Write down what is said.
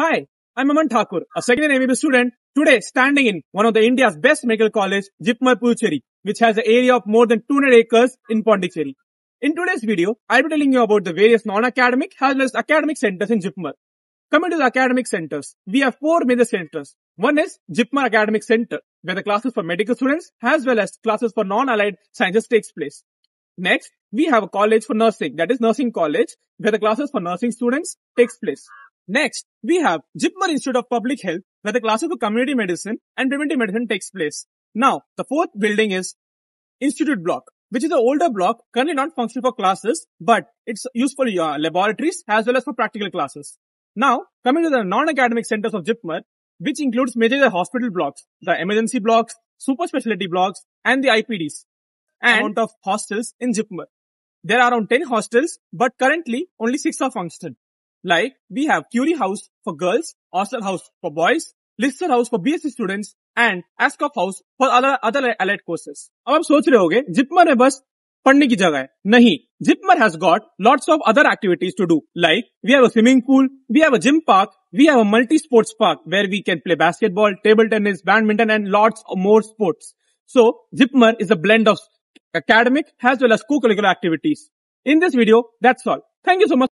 Hi, I'm Aman Thakur, a second year MBBS student, today standing in one of the India's best medical college, JIPMER Puducherry, which has an area of more than 200 acres in Pondicherry. In today's video, I'll be telling you about the various non-academic as well as academic centers in JIPMER. Coming to the academic centers, we have four major centers. One is JIPMER Academic Center, where the classes for medical students as well as classes for non-allied sciences takes place. Next, we have a college for nursing, that is Nursing College, where the classes for nursing students takes place. Next, we have Jipmer Institute of Public Health, where the classes of community medicine and preventive medicine takes place. Now, the fourth building is Institute Block, which is the older block, currently not functional for classes, but it's useful for uh, laboratories as well as for practical classes. Now, coming to the non-academic centers of Jipmer, which includes major hospital blocks, the emergency blocks, super specialty blocks, and the IPDs, and amount of hostels in Jipmer. There are around 10 hostels, but currently only 6 are functional. Like we have Curie House for girls, Osler House for boys, Lister House for BSc students and Aschoff House for other other allied courses. अब आप सोच रहे होगे जिपमर में बस पढ़ने की जगह है नहीं JIPMER has got lots of other activities to do like we have a swimming pool we have a gym we have a multi-sports park where we can play basketball, table tennis, badminton, and lots more sports. So, Zipmer is a blend of academic as well as co-curricular activities. In this video, that's all. Thank you so much.